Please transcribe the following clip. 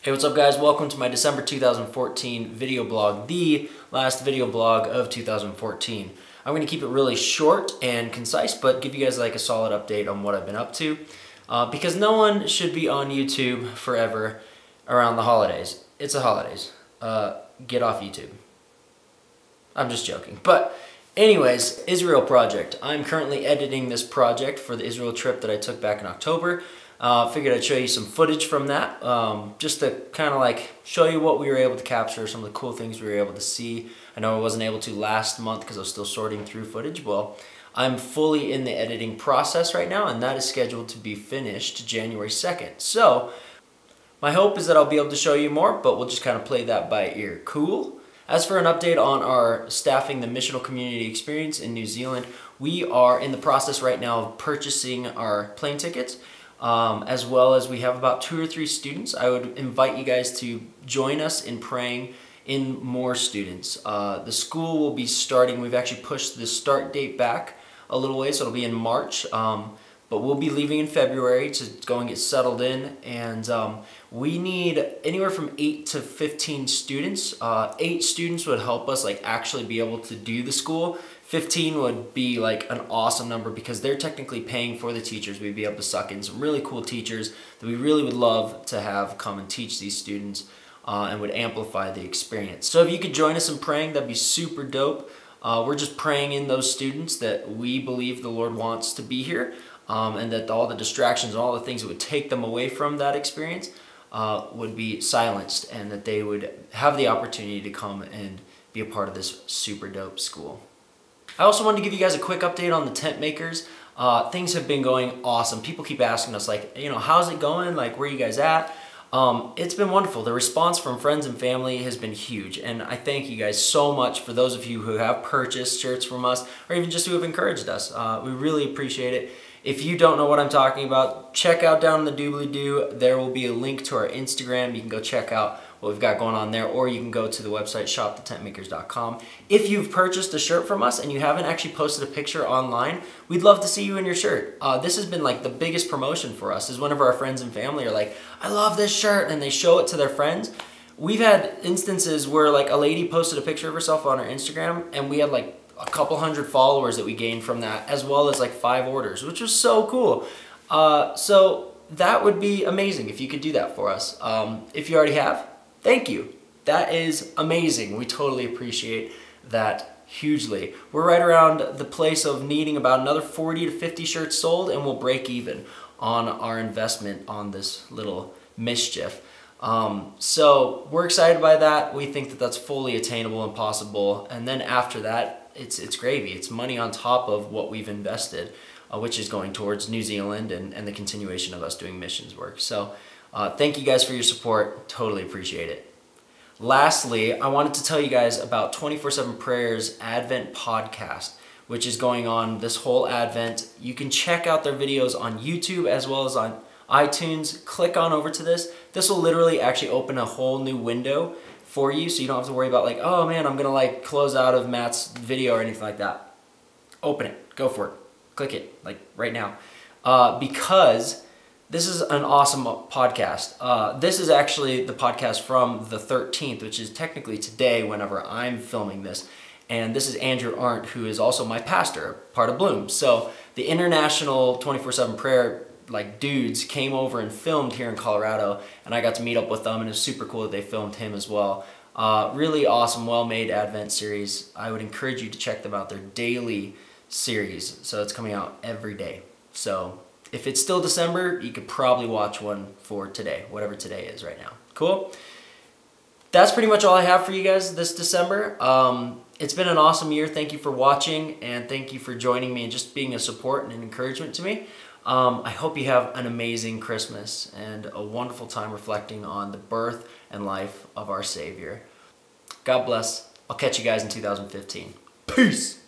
Hey, what's up guys? Welcome to my December 2014 video blog, the last video blog of 2014. I'm going to keep it really short and concise, but give you guys like a solid update on what I've been up to. Uh, because no one should be on YouTube forever around the holidays. It's the holidays. Uh, get off YouTube. I'm just joking. But anyways, Israel project. I'm currently editing this project for the Israel trip that I took back in October. Uh, figured I'd show you some footage from that, um, just to kind of like show you what we were able to capture, some of the cool things we were able to see. I know I wasn't able to last month because I was still sorting through footage. Well, I'm fully in the editing process right now, and that is scheduled to be finished January 2nd. So, my hope is that I'll be able to show you more, but we'll just kind of play that by ear. Cool? As for an update on our staffing the missional community experience in New Zealand, we are in the process right now of purchasing our plane tickets um, as well as we have about two or three students. I would invite you guys to join us in praying in more students. Uh, the school will be starting, we've actually pushed the start date back a little way, so it'll be in March. Um, but we'll be leaving in February to go and get settled in. And um, we need anywhere from 8 to 15 students. Uh, 8 students would help us like actually be able to do the school. 15 would be like an awesome number because they're technically paying for the teachers. We'd be able to suck in some really cool teachers that we really would love to have come and teach these students uh, and would amplify the experience. So if you could join us in praying, that'd be super dope. Uh, we're just praying in those students that we believe the Lord wants to be here um, and that all the distractions and all the things that would take them away from that experience uh, would be silenced and that they would have the opportunity to come and be a part of this super dope school. I also wanted to give you guys a quick update on the Tentmakers. Uh, things have been going awesome. People keep asking us like, you know, how's it going? Like, where you guys at? Um, it's been wonderful. The response from friends and family has been huge. And I thank you guys so much for those of you who have purchased shirts from us or even just who have encouraged us. Uh, we really appreciate it. If you don't know what I'm talking about, check out down in the doobly-doo. There will be a link to our Instagram. You can go check out what we've got going on there, or you can go to the website shopthetentmakers.com. If you've purchased a shirt from us and you haven't actually posted a picture online, we'd love to see you in your shirt. Uh, this has been like the biggest promotion for us is whenever our friends and family are like, I love this shirt, and they show it to their friends. We've had instances where like a lady posted a picture of herself on her Instagram and we had like a couple hundred followers that we gained from that as well as like five orders, which was so cool. Uh, so that would be amazing if you could do that for us. Um, if you already have, thank you. That is amazing. We totally appreciate that hugely. We're right around the place of needing about another 40 to 50 shirts sold and we'll break even on our investment on this little mischief. Um, so we're excited by that. We think that that's fully attainable and possible. And then after that, it's, it's gravy. It's money on top of what we've invested, uh, which is going towards New Zealand and, and the continuation of us doing missions work. So uh, thank you guys for your support. Totally appreciate it. Lastly, I wanted to tell you guys about 24-7 Prayers Advent podcast, which is going on this whole Advent. You can check out their videos on YouTube as well as on iTunes. Click on over to this. This will literally actually open a whole new window for you so you don't have to worry about like, oh man, I'm gonna like close out of Matt's video or anything like that. Open it, go for it, click it, like right now. Uh, because this is an awesome podcast. Uh, this is actually the podcast from the 13th, which is technically today whenever I'm filming this. And this is Andrew Arndt, who is also my pastor, part of Bloom. So the International 24-7 Prayer like dudes came over and filmed here in Colorado and I got to meet up with them and it was super cool that they filmed him as well. Uh, really awesome, well-made Advent series. I would encourage you to check them out. They're daily series, so it's coming out every day. So if it's still December, you could probably watch one for today, whatever today is right now. Cool? That's pretty much all I have for you guys this December. Um, it's been an awesome year. Thank you for watching and thank you for joining me and just being a support and an encouragement to me. Um, I hope you have an amazing Christmas and a wonderful time reflecting on the birth and life of our Savior. God bless. I'll catch you guys in 2015. Peace.